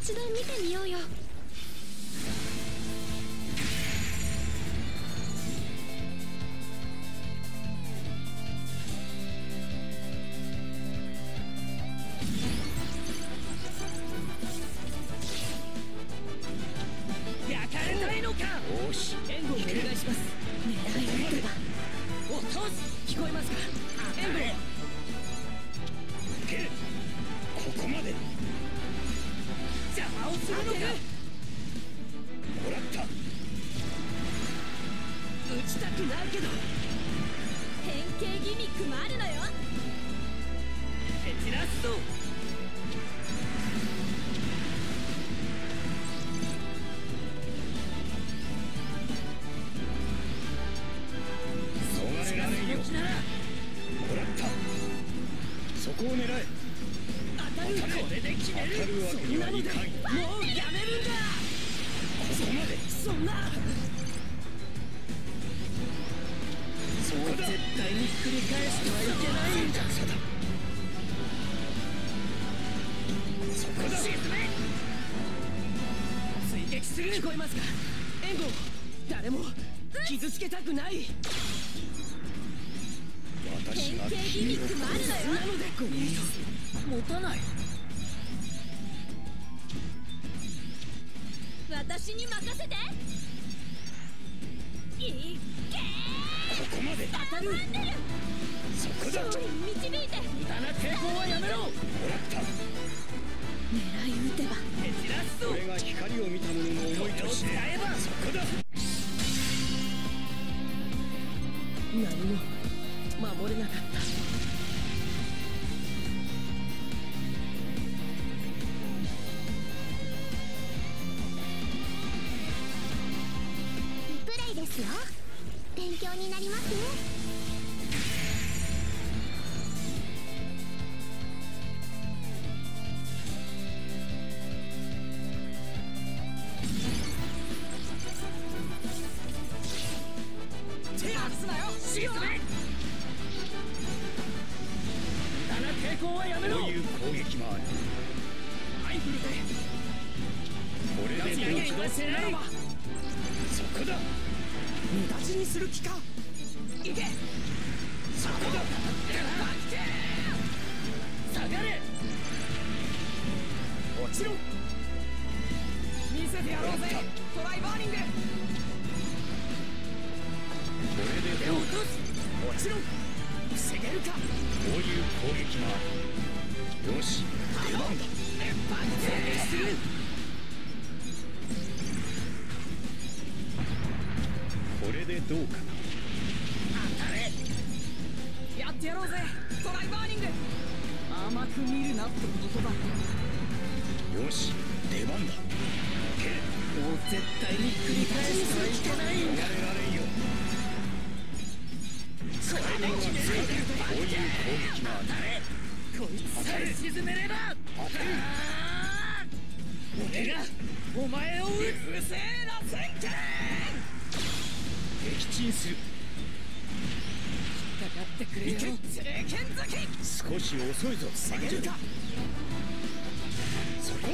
一度見てみようよ。そがれられんよ気ならもらった。そこを狙え。れで決める当たるわけにはいかんよもうやめるんだここまでそんな。そ絶対に繰り返してはいけない。んそこだ沈め追撃する聞こえますか。援護誰も傷つけたくない。私なのでグレード持たない私に任せて。いっけここまで。当たるそこだも勝利に導いて。無駄な抵抗はやめろ。らった。狙い撃てば。蹴散らすぞ。俺が光を見た者の思いとして。えばそこだ。何も守れなかったですよ勉強になりますね手離すなよ。沈め無駄な抵抗はやめろこういう攻撃もある。ライフルでこれでないそこだ無駄死にする気か？いけ！そこだ下がれ！落ちろ！見せてやろうぜ！トライバーニング！これでどう落とす落ちろ！防げるか？こういう攻撃もある。よし出番だ。連発するれでどうかな当たれやってやろうぜトライバーニング甘く見るなってことだよし出番だ。けもう絶対に繰り返してはいけないんだられんよこれで決める。こういう攻撃もあるこいつさえ沈めれば俺がお前を撃つ不正な宣言撃沈するかかってくれよ剣好き少し遅いぞ防げるかそこ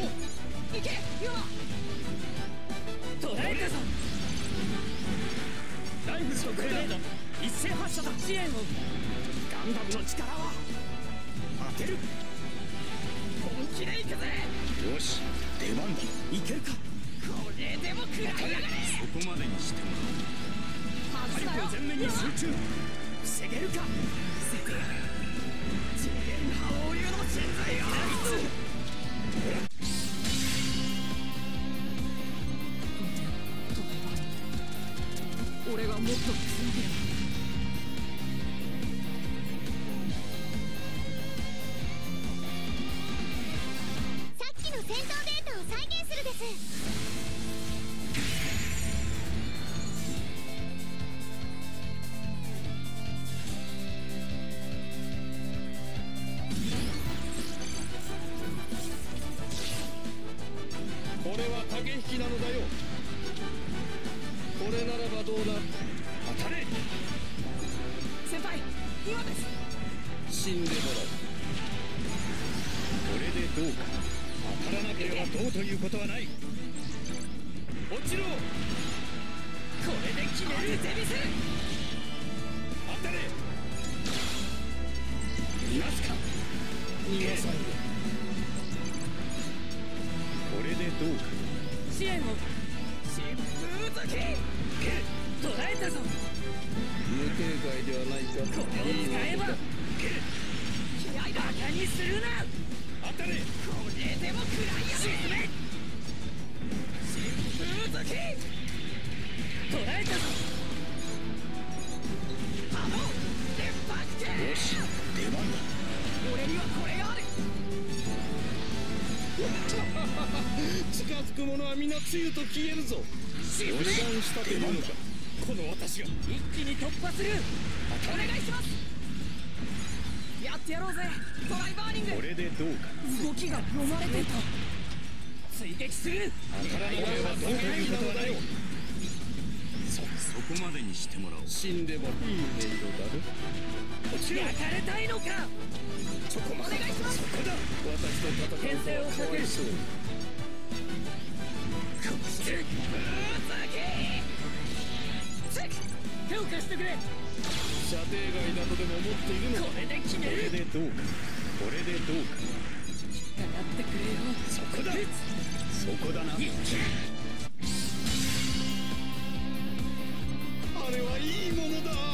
いけユマ捕らえたぞライフルとグレード一斉発射だ支援をガンダムの力は当てる本気でいくぜよし出番だいけるか？これでも食らいやがれそこまでにしても火全面に集中防げるか次元覇王流の神髄を俺がもっと強ければさっきの戦闘データを再現するです。れは駆け引きなのだよ。これならばどうだ当たれ！先輩今です。死んでもらう。これでどうか。からなければどうということはない。落ちろ！これで決めるゼビス。当たれ！逃がすか逃がさんよどうか支援を疾風月捕ら。えたぞ無形外ではないかこれを使えば気合バカにするな当たれこれでも食らいや沈め疾風月捕らえたぞく者は皆つゆと消えるぞ。油断したというのかこの私が。一気に突破するお願いしますやってやろうぜ。トライバーニング。これでどうか動きが読まれてた。追撃する。当たらないうことはないそこまでにしてもらおう。死んでもいい音色だろ落ちろ焼かれたいのか。そこまでお願いします。そこだ。私と戦うのはかわい化してくれ射程外だとでも思っているのこれで決めるこれでどうか。これでどうか。引っか。か。ってくれよそこだそこだなあれはいいものだ